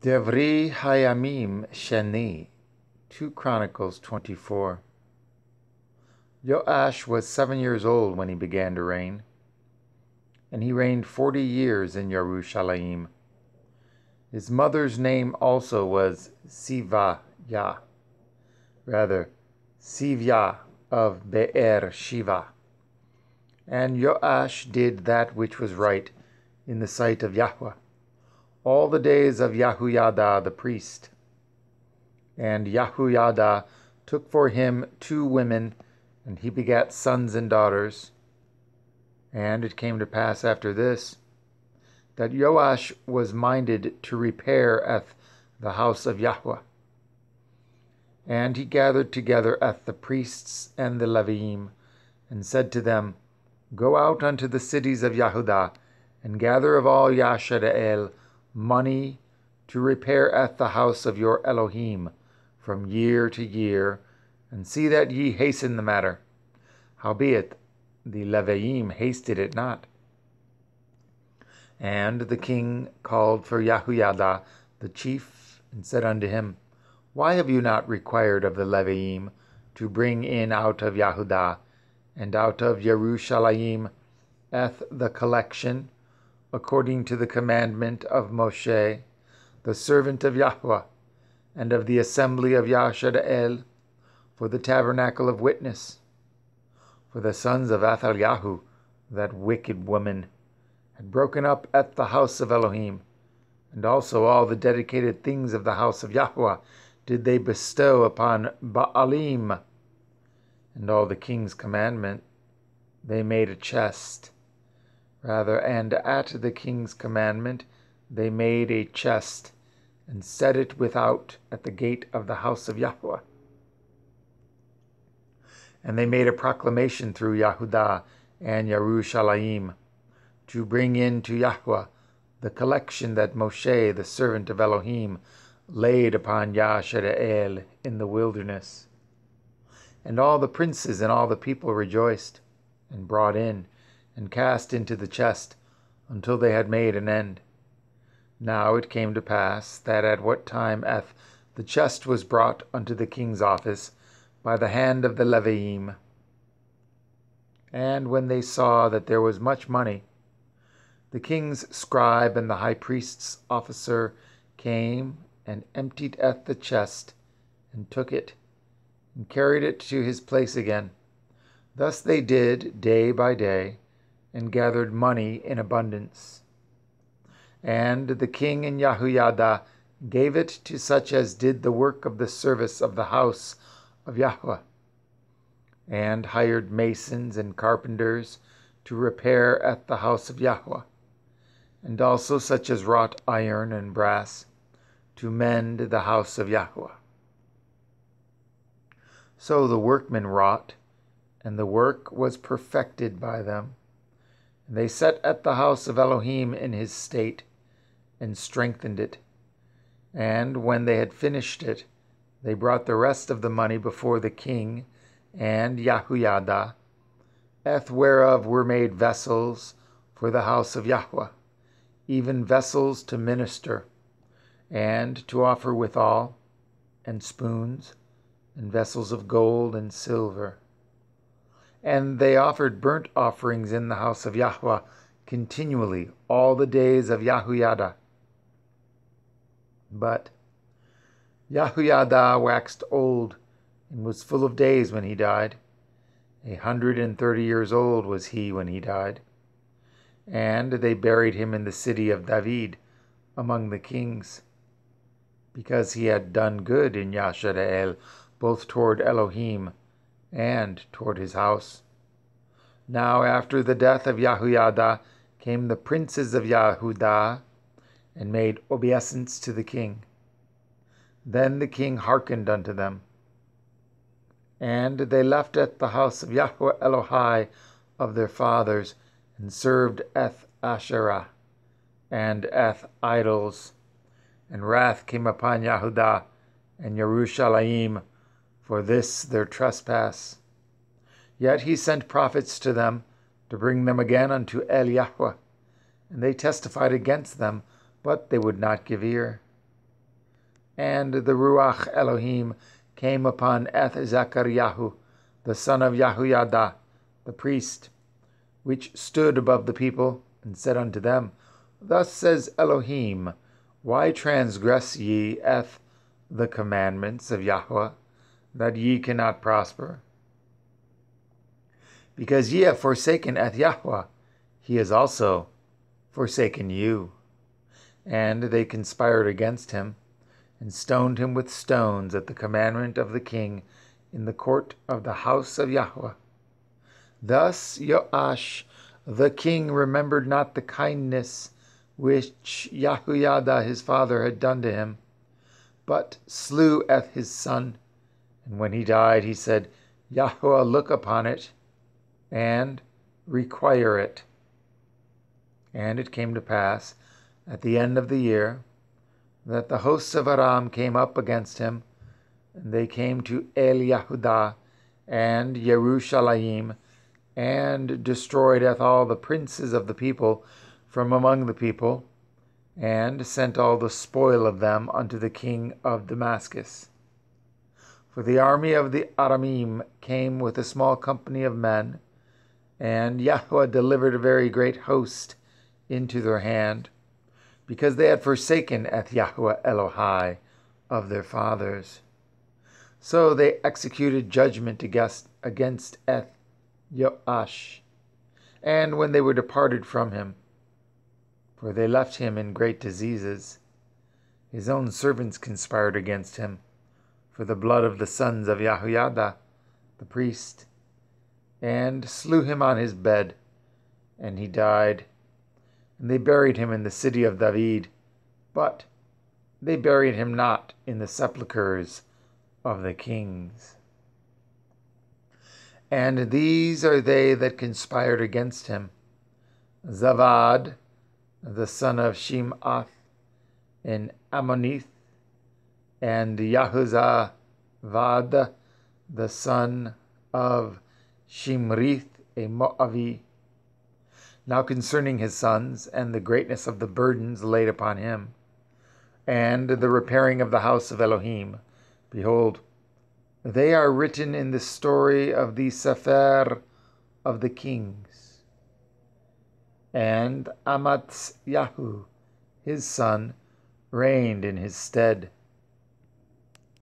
Devri Hayamim Sheni, 2 Chronicles 24. Joash was seven years old when he began to reign, and he reigned forty years in Jerusalem. His mother's name also was Sivaya, rather, Sivya of Be'er Shiva. And Joash did that which was right in the sight of Yahweh all the days of Yahuyada the priest. And Yahuyada took for him two women, and he begat sons and daughters. And it came to pass after this that Joash was minded to repair eth the house of Yahweh. And he gathered together eth the priests and the Leviim, and said to them, Go out unto the cities of Yahudah, and gather of all Yashar'el money to repair at the house of your Elohim from year to year, and see that ye hasten the matter. Howbeit, the Leviim hasted it not. And the king called for Yahuyada the chief, and said unto him, Why have you not required of the Leviim to bring in out of Yahudah and out of Jerusalem eth the collection according to the commandment of Moshe, the servant of Yahweh, and of the assembly of Yashar'el, for the tabernacle of witness. For the sons of Athaliahu, that wicked woman, had broken up at the house of Elohim, and also all the dedicated things of the house of Yahweh did they bestow upon Baalim. And all the king's commandment they made a chest Rather, and at the king's commandment they made a chest and set it without at the gate of the house of Yahweh. And they made a proclamation through Yahudah and Yerushalayim to bring in to Yahweh the collection that Moshe, the servant of Elohim, laid upon Yashar'el in the wilderness. And all the princes and all the people rejoiced and brought in and cast into the chest until they had made an end. Now it came to pass that at what time eth the chest was brought unto the king's office by the hand of the Leviim. And when they saw that there was much money, the king's scribe and the high priest's officer came and emptied at the chest and took it and carried it to his place again. Thus they did day by day and gathered money in abundance. And the king and Yahuyada gave it to such as did the work of the service of the house of Yahweh, and hired masons and carpenters to repair at the house of Yahweh, and also such as wrought iron and brass to mend the house of Yahweh. So the workmen wrought, and the work was perfected by them. They set at the house of Elohim in his state, and strengthened it. And when they had finished it, they brought the rest of the money before the king and Yahuyada, eth whereof were made vessels for the house of Yahweh, even vessels to minister, and to offer withal, and spoons, and vessels of gold and silver. And they offered burnt offerings in the house of Yahweh continually all the days of Yahuyada. But Yahuyada waxed old and was full of days when he died. A hundred and thirty years old was he when he died. And they buried him in the city of David among the kings, because he had done good in Yashar'el, both toward Elohim and toward his house. Now, after the death of Yahuyada, came the princes of Yahudah and made obeisance to the king. Then the king hearkened unto them. And they left at the house of Yahweh Elohai of their fathers, and served Eth Asherah and Eth idols. And wrath came upon Yahudah and Jerusalem for this their trespass. Yet he sent prophets to them to bring them again unto El Yahweh, and they testified against them, but they would not give ear. And the Ruach Elohim came upon Eth Zachariahu, the son of Yahuyada, the priest, which stood above the people, and said unto them, Thus says Elohim, Why transgress ye eth the commandments of Yahweh, that ye cannot prosper? Because ye have forsaken at Yahweh, he has also forsaken you. And they conspired against him, and stoned him with stones at the commandment of the king in the court of the house of Yahweh. Thus Joash the king remembered not the kindness which Yahuyada his father had done to him, but slew Eth his son. And when he died, he said, Yahweh look upon it and require it. And it came to pass at the end of the year that the hosts of Aram came up against him, and they came to El Yahudah and Jerusalem, and destroyed all the princes of the people from among the people, and sent all the spoil of them unto the king of Damascus. For the army of the Aramim came with a small company of men, and Yahweh delivered a very great host into their hand because they had forsaken Eth Yahweh Elohai of their fathers. So they executed judgment against, against Eth Joash, and when they were departed from him, for they left him in great diseases, his own servants conspired against him for the blood of the sons of Yahuyada, the priest, and slew him on his bed, and he died and they buried him in the city of David. But they buried him not in the sepulchres of the kings. And these are they that conspired against him Zavad, the son of Shimath, in Ammonith, and Yahuzavad, the son of Shimrith, a Moavi, now concerning his sons, and the greatness of the burdens laid upon him, and the repairing of the house of Elohim, behold, they are written in the story of the Sefer of the kings. And Amatzyahu, his son, reigned in his stead.